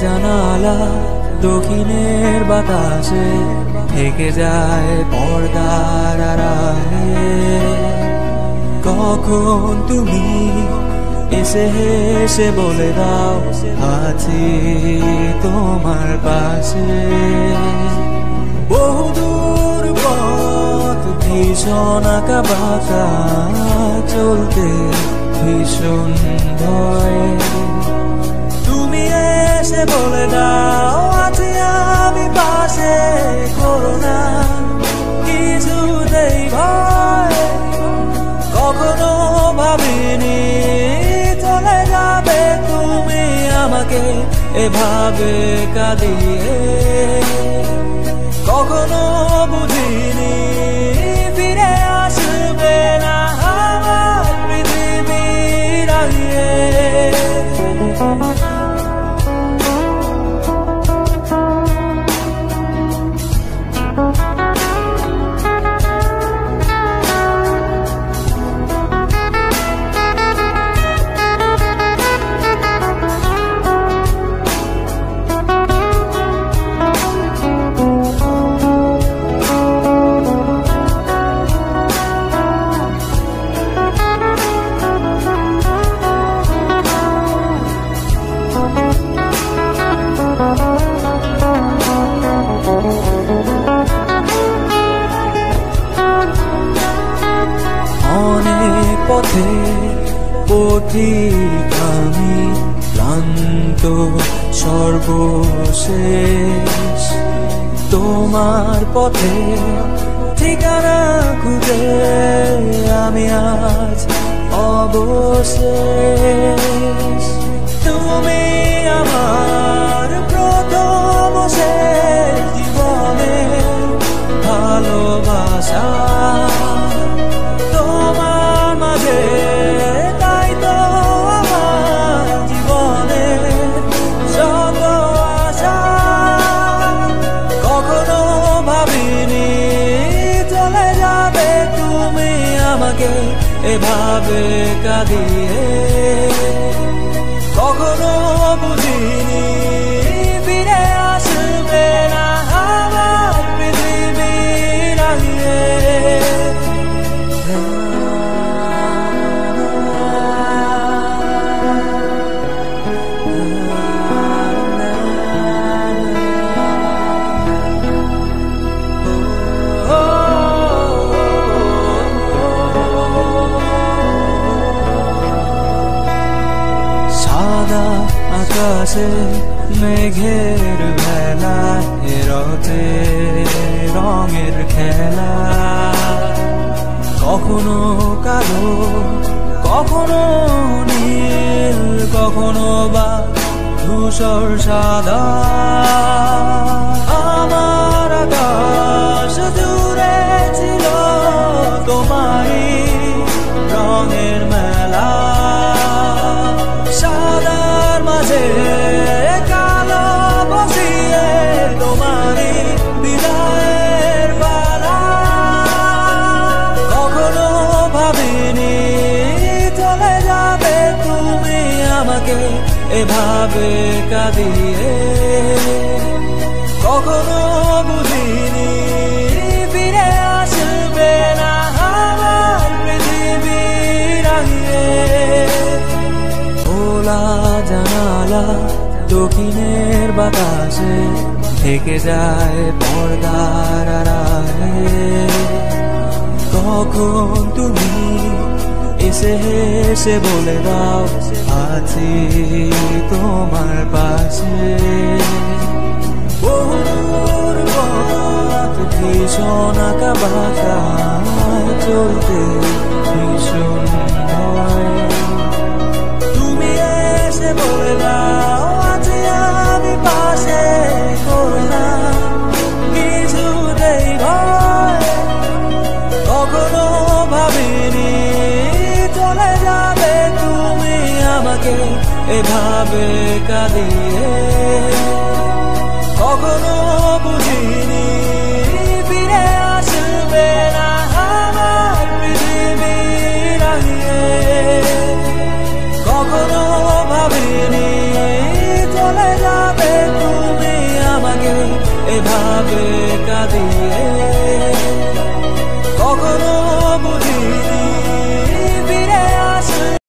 জানালা দক্ষিণের বাতাসে থেকে যায় পর্দার কখন তুমি এসে হেসে বলে দাও, আছি তোমার পাশে বহুদূর পথ, ভীষণ আঁকা বাঁকা, চলতে ভীষণ ভয়। এসে বলে দাও আছি আমি পাশে করোনা কিছুতেই ভয়, কখনো ভাবিনি চলে যাবে তুমি আমাকে এভাবে কাঁদিয়ে। কখনো বুঝিনি পথে পথিক আমি ক্লান্ত সর্বশেষ। তোমার পথে ঠিকানা খুঁজে আমি আজ অবশেষ। তুমি আমার আমাকে এভাবে কাঁদিয়ে। কখনো বুঝিনি আকাশে মেঘের ভেলা রতে রঙের খেলা কখনো কালো কখনো নীল কখনো বা ধূসর সাদা আমার আকাশ জুড়ে ছিল তোমারই রঙের যাবে তুমি আমাকে এভাবে কাঁদিয়ে? কখনো বুঝিনি, ফিরে আসবে না আমার পৃথিবীর খোলা জানালা, দক্ষিণের বাতাসে থেকে যায় পর্দার কখন তুমি এসে হেসে বলে দাও আছি তোমার পাশে ভীষণ আঁকা বাঁকা চলতে আমাকে এভাবে কাঁদিয়ে। কখনো বুঝিনি, ফিরে আসবে না আমার পৃথিবীর আগে কখনো ভাবিনি, চলে যাবে তুমি আমাকে এভাবে কাঁদিয়ে।